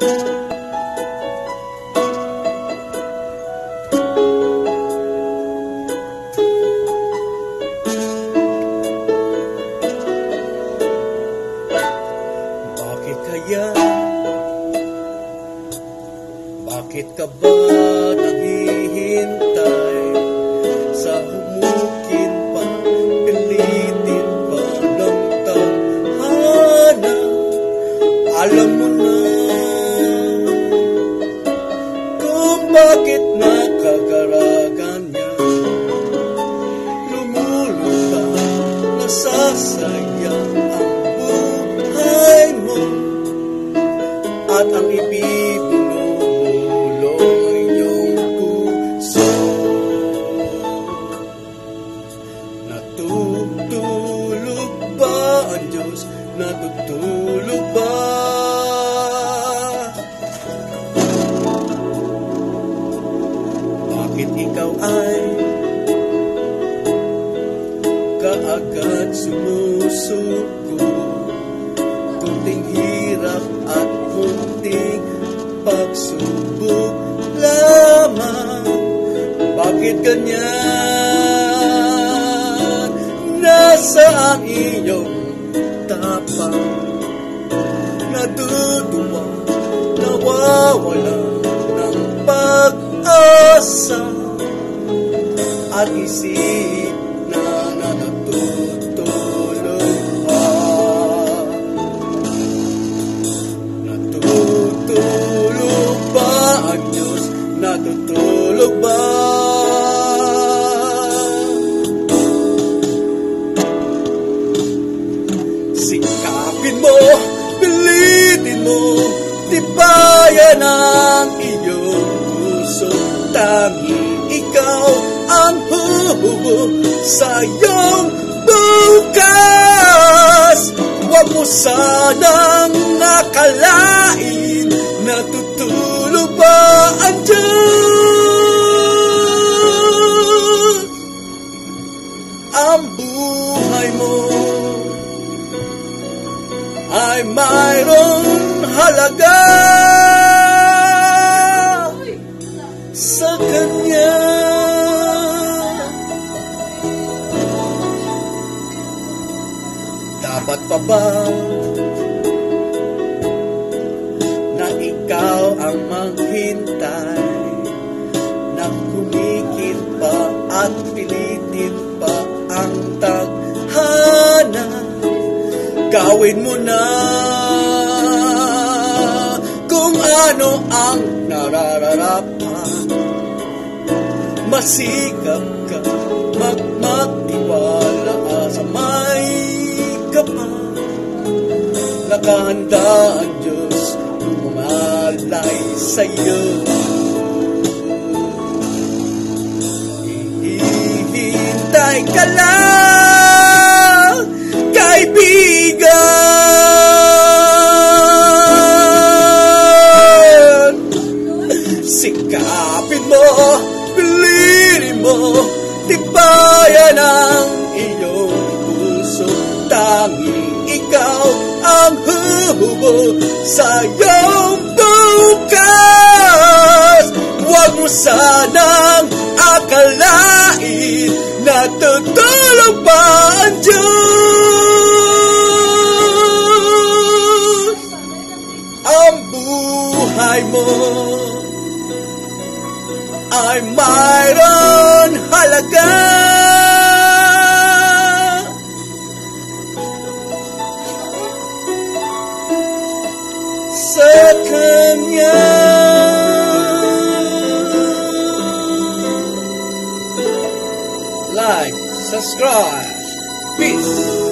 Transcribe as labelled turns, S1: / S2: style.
S1: Bakit kaya? Bakit ka ba nasasayang ang buhay mo at ang puso. Natutulog ba ang Diyos? Natutulog ba? Bakit ikaw ay kaagad sumusuko? Kunting hirap at kunting pagsubok lamang Bakit ganyan? Nasaan iyong tapang? Naduduwa, nawawala ng pag-asa At isip Natutulog ba? Sikapin mo, pilitin mo, tibayan ang iyong puso. Tanging ikaw ang huhubog sa iyong bukas. Huwag mo sanang nakalain Ang buhay mo. Ay mayroong halaga. Sa Kanya. Dapat pa ba na ikaw ang maghintay na kumikit pa at pilitin Gawin mo na kung ano ang narararapan. Masikap ka, magmagtiwala sa may kapal. Nakahanda ang Diyos lumalay sa'yo. Hihintay ka lang, Sikapin mo, piliin mo, tibayan ang iyong puso. Tanging ikaw ang huhubo sa iyong bukas. Huwag mo sanang akalain na tutulog pa ang Diyos. Ang buhay mo ay mayroon halaga. Sa Kanya. Like, subscribe, peace.